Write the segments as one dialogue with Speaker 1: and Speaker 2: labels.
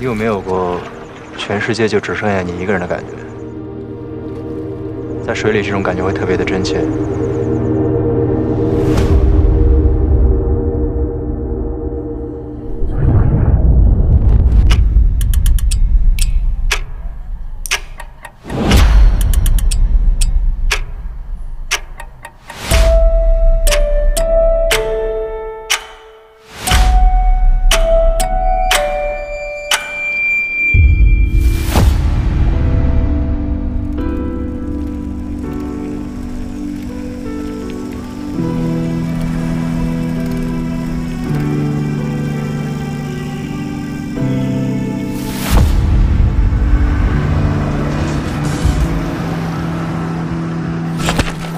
Speaker 1: 你有没有过全世界就只剩下你一个人的感觉？在水里，这种感觉会特别的真切。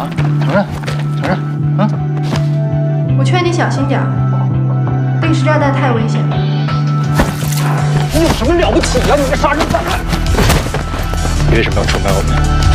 Speaker 2: 啊，承认，承认，啊！
Speaker 3: 我劝你小心点儿，定时炸弹太危险了。
Speaker 2: 你有什么了不起呀、你个杀人犯！
Speaker 1: 你为什么要出卖我们？